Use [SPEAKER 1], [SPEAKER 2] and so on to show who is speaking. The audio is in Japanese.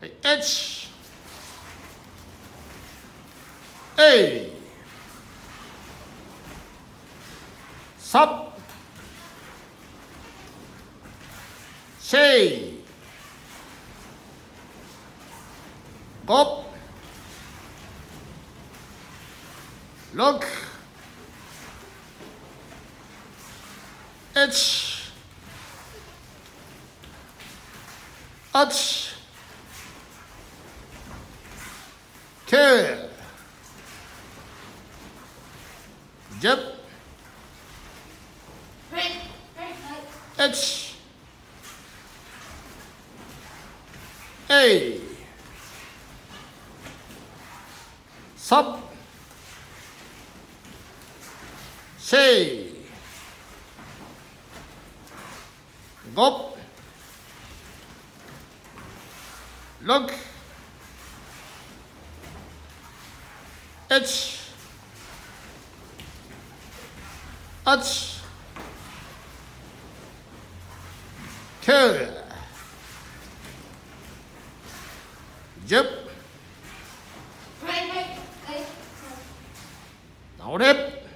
[SPEAKER 1] はい。1えいさせい五六一八 tail, jump, H, A, sub, say, gop, look, 1 8 9 10は、れ。